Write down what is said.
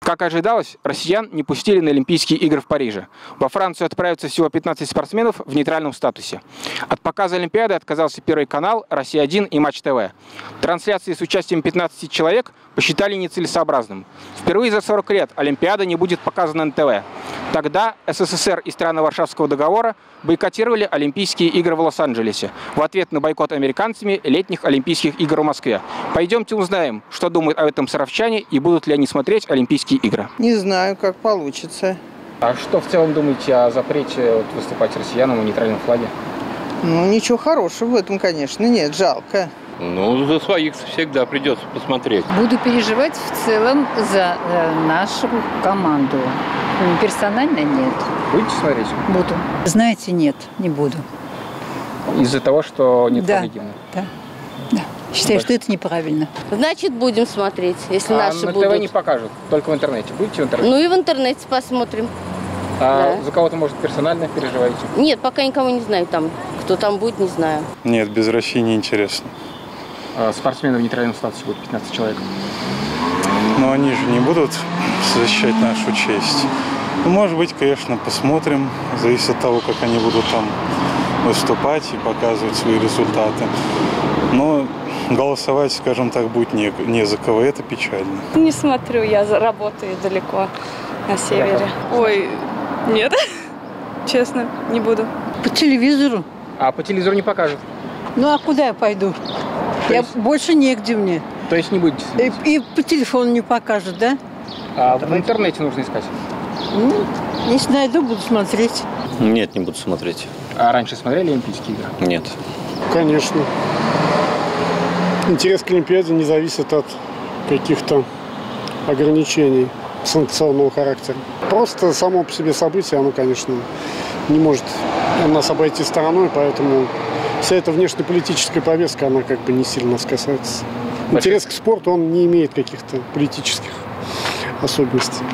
Как ожидалось, россиян не пустили на Олимпийские игры в Париже. Во Францию отправятся всего 15 спортсменов в нейтральном статусе. От показа Олимпиады отказался Первый канал, Россия-1 и Матч ТВ. Трансляции с участием 15 человек посчитали нецелесообразным. Впервые за 40 лет Олимпиада не будет показана на ТВ. Тогда СССР и страны Варшавского договора бойкотировали Олимпийские игры в Лос-Анджелесе в ответ на бойкот американцами летних Олимпийских игр в Москве. Пойдемте узнаем, что думают об этом саровчане и будут ли они смотреть Олимпийские игры. Не знаю, как получится. А что в целом думаете о запрете вот, выступать россиянам в нейтральном флаге? Ну, ничего хорошего в этом, конечно, нет, жалко. Ну, за своих всегда придется посмотреть. Буду переживать в целом за э, нашу команду. Персонально нет. Будете смотреть? Буду. Знаете, нет, не буду. Из-за того, что нет Да. гимна. Да. Да. Считаю, что это неправильно. Значит, будем смотреть, если А наши на будут. ТВ не покажут, только в интернете. Будете в интернете? Ну и в интернете посмотрим. а да. за кого-то, может, персонально переживаете? Нет, пока никого не знаю там. Кто там будет, не знаю. Нет, без России не А, спортсмены в нейтральном статусе будет 15 человек. Но они же не будут защищать нашу честь. Ну, может быть, конечно, посмотрим. Зависит от того, как они будут там выступать и показывать свои результаты. Но голосовать, скажем так, будет не, не за кого. Это печально. Не смотрю, я работаю далеко на севере. Ой, нет, честно, не буду. По телевизору. А по телевизору не покажут. Ну а куда я пойду? Я есть- больше негде мне. То есть не будете И, смотреть? и по телефону не покажут, да? А в интернете нужно искать. Ну, если найду, буду смотреть. Нет, не буду смотреть. А раньше смотрели Олимпийские игры? Нет. Конечно. Интерес к Олимпиаде не зависит от каких-то ограничений санкционного характера. Просто само по себе событие, оно, конечно, не может нас обойти стороной, поэтому вся эта внешнеполитическая повестка, она как бы не сильно нас касается. Интерес к спорту, он не имеет каких-то политических особенностей.